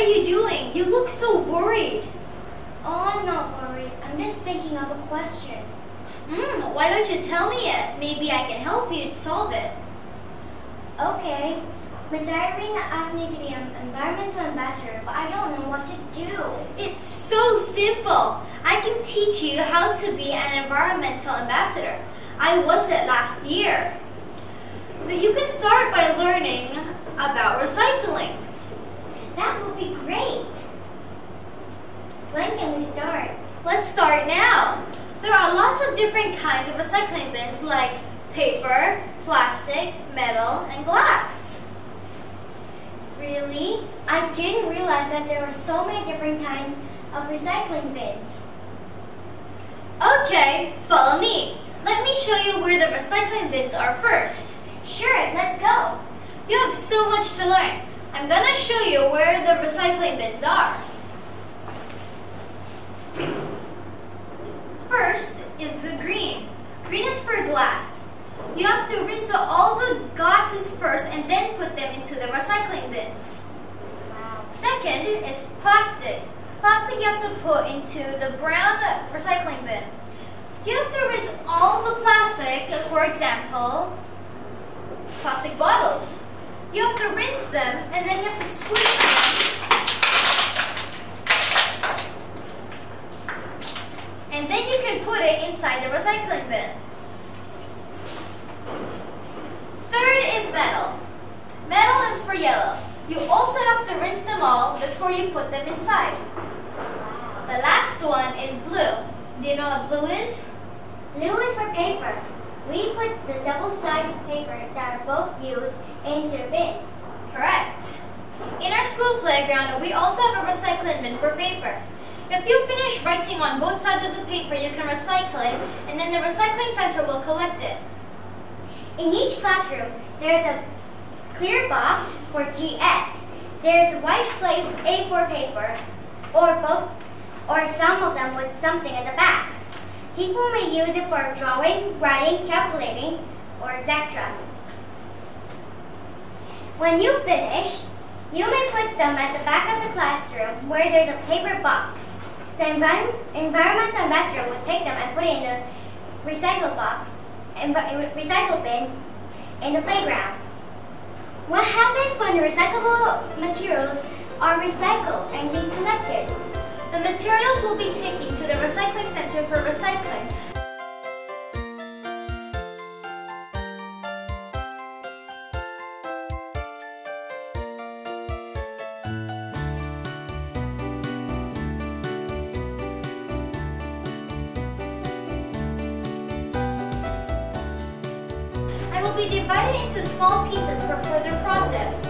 what are you doing? You look so worried. Oh, I'm not worried. I'm just thinking of a question. Hmm, why don't you tell me it? Maybe I can help you solve it. Okay. Miss Irene asked me to be an environmental ambassador, but I don't know what to do. It's so simple. I can teach you how to be an environmental ambassador. I was it last year. But you can start by learning about recycling. That would be great. When can we start? Let's start now. There are lots of different kinds of recycling bins like paper, plastic, metal, and glass. Really? I didn't realize that there were so many different kinds of recycling bins. Okay, follow me. Let me show you where the recycling bins are first. Sure, let's go. You have so much to learn. I'm gonna show you where the recycling bins are. First is the green. Green is for glass. You have to rinse all the glasses first and then put them into the recycling bins. Second is plastic. Plastic you have to put into the brown recycling bin. You have to rinse all the plastic, for example, plastic bottles. You have to rinse them and then you have to squeeze them. And then you can put it inside the recycling bin. Third is metal. Metal is for yellow. You also have to rinse them all before you put them inside. The last one is blue. Do you know what blue is? Blue is for paper. We put the double-sided paper that are both used into the bin. Correct. In our school playground, we also have a recycling bin for paper. If you finish writing on both sides of the paper, you can recycle it, and then the recycling center will collect it. In each classroom, there's a clear box for GS. There's a white plate A4 paper, or both, or some of them with something at the back. People may use it for drawing, writing, calculating, or etc. When you finish, you may put them at the back of the classroom where there's a paper box. The envi environmental ambassador will take them and put it in the recycle box, recycle bin in the playground. What happens when the recyclable materials are recycled and being collected? The materials will be taken to the recycling center for recycling. Be divided into small pieces for further process.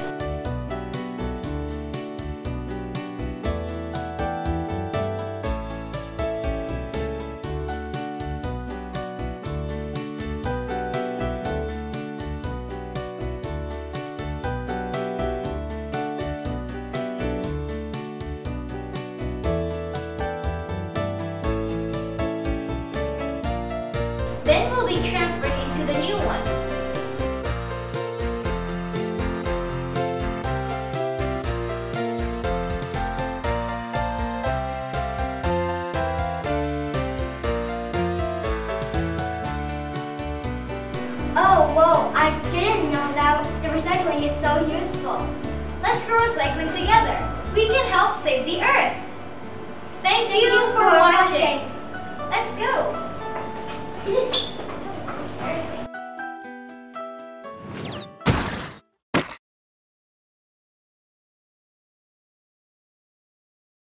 Then we'll be transferred recycling is so useful. Let's grow recycling together. We can help save the earth. Thank, Thank you, you, for, for watching. watching. Let's go.